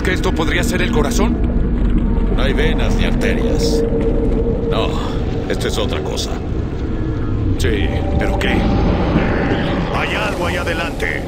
¿Crees que esto podría ser el corazón? No hay venas ni arterias. No, esto es otra cosa. Sí, ¿pero qué? Hay algo ahí adelante.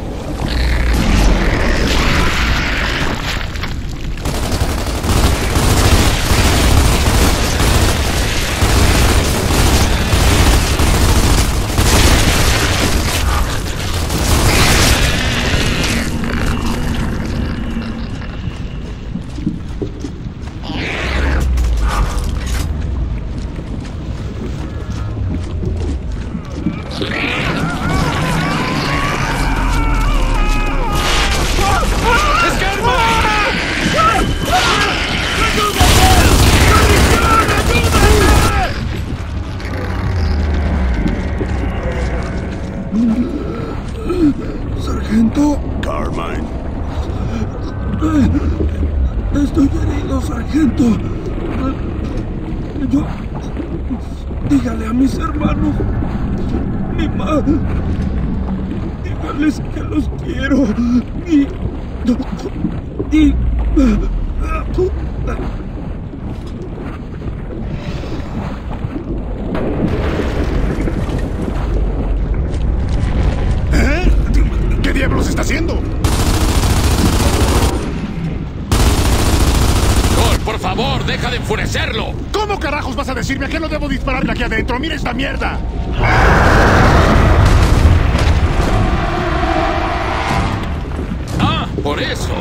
¿Eh? ¿Qué diablos está haciendo? Cole, por favor, deja de enfurecerlo. ¿Cómo carajos vas a decirme a qué no debo dispararle aquí adentro? ¡Mira esta mierda! Ah, por eso.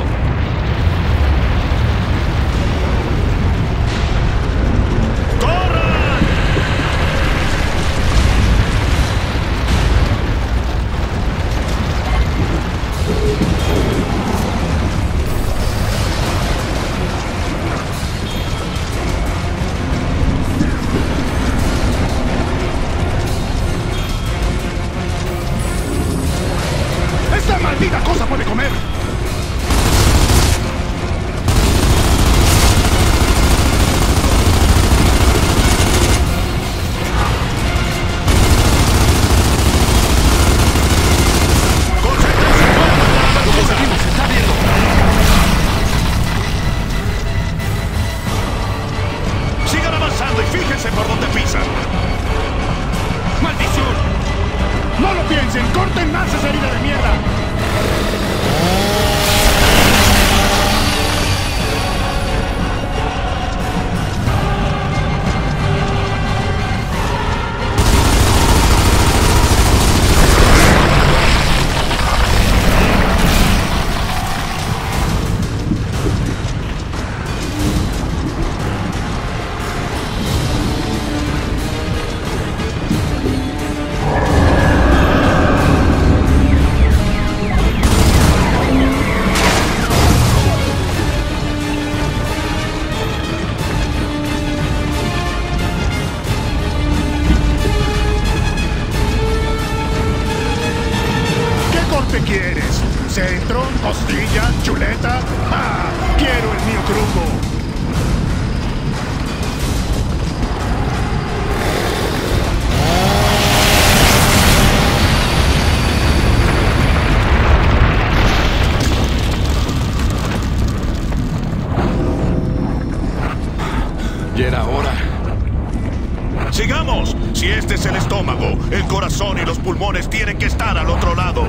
Pulmones tienen que estar al otro lado.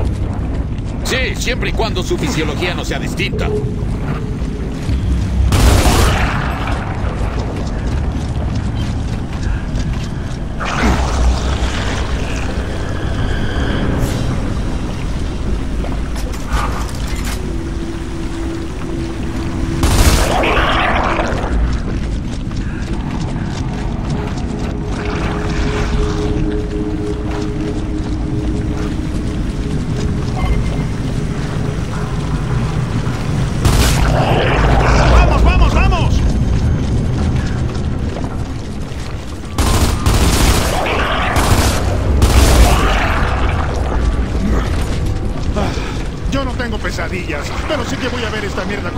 Sí, siempre y cuando su fisiología no sea distinta. Esta mierda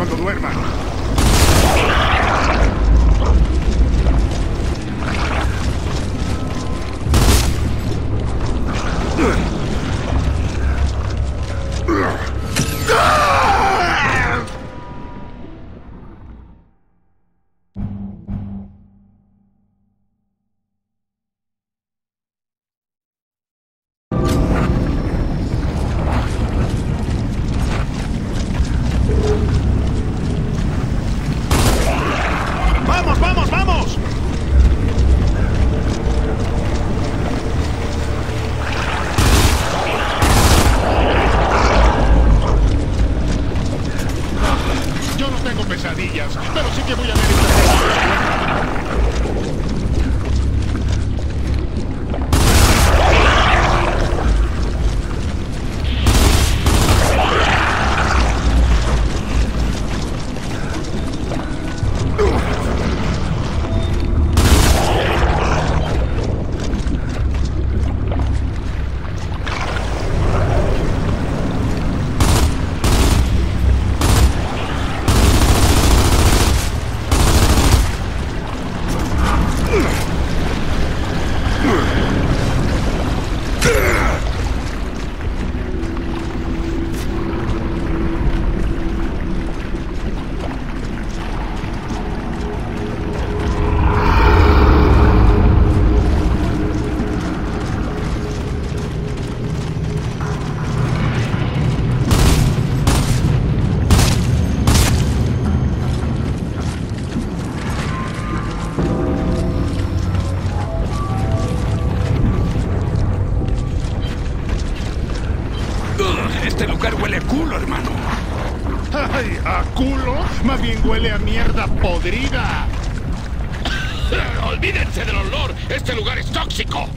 Yo no tengo pesadillas, pero sí que voy a ver esta culo? Más bien huele a mierda podrida. ¡Olvídense del olor! ¡Este lugar es tóxico!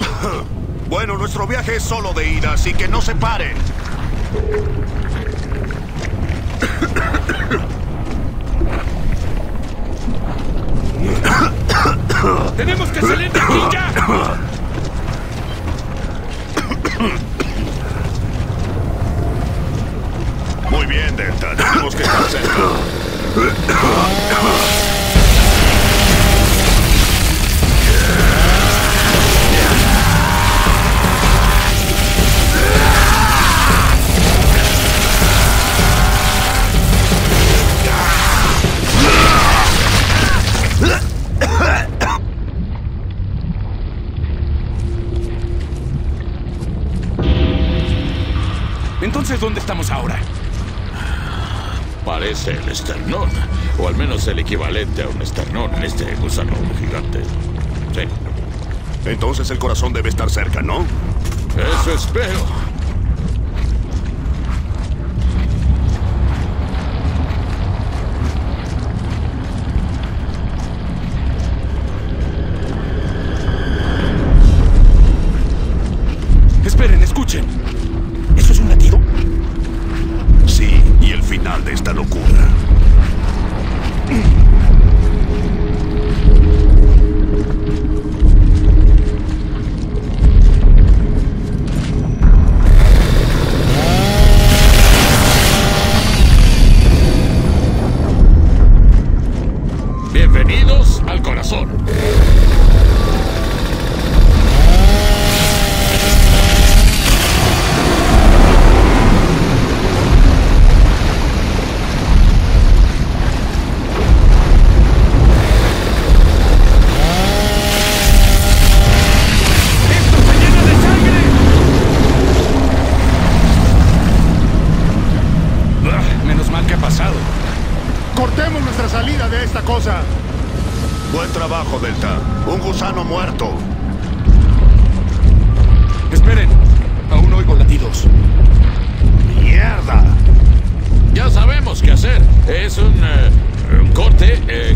Bueno, nuestro viaje es solo de ida, así que no se paren. ¡Tenemos que salir de aquí ya! Muy bien, Delta. Tenemos que estar cerca. Entonces, ¿dónde estamos ahora? Parece el esternón. O al menos el equivalente a un esternón en este gusano gigante. Sí. Entonces el corazón debe estar cerca, ¿no? Eso espero. Buen trabajo, Delta. Un gusano muerto. Esperen. Aún oigo latidos. ¡Mierda! Ya sabemos qué hacer. Es un, eh, un corte eh,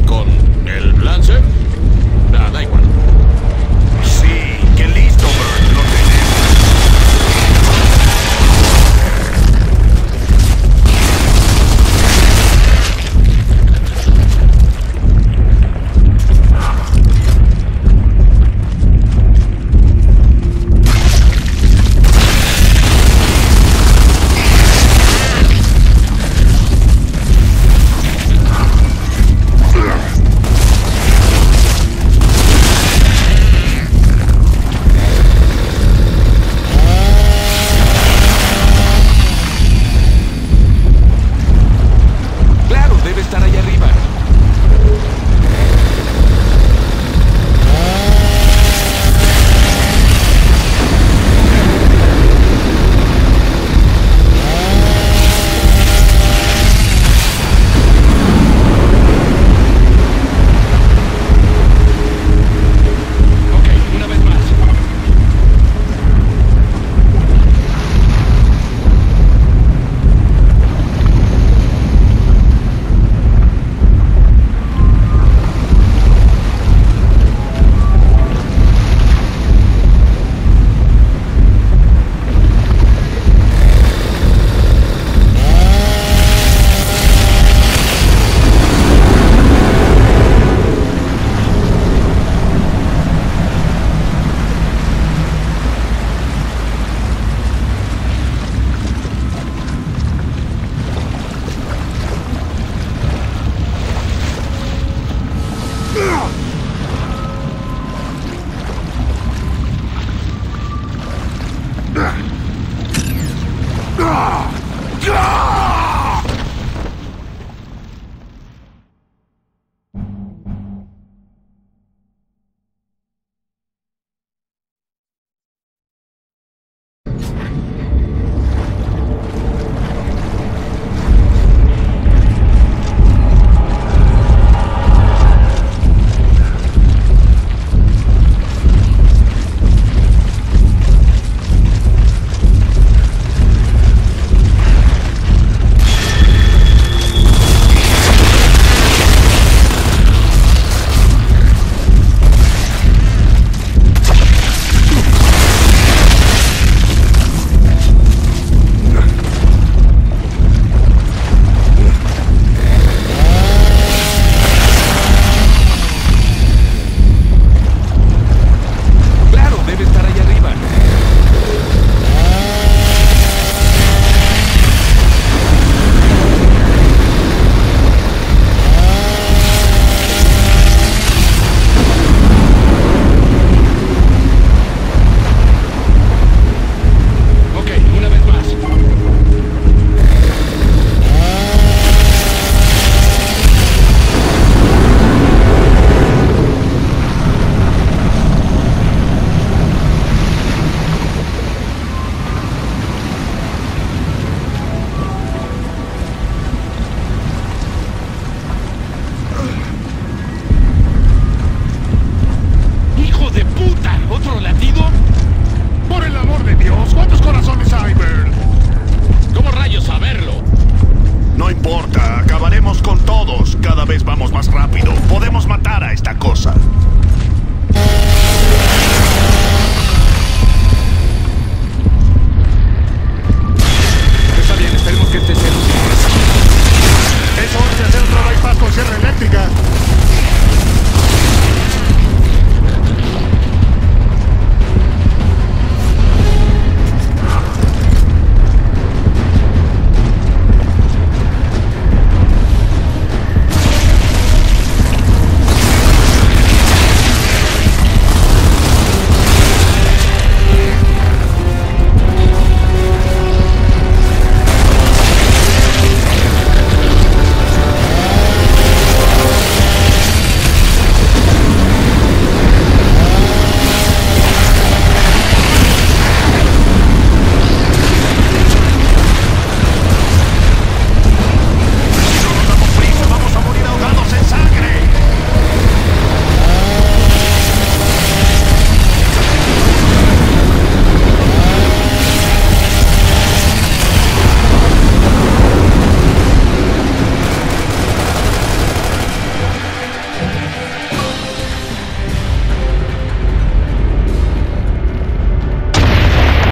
más rápido.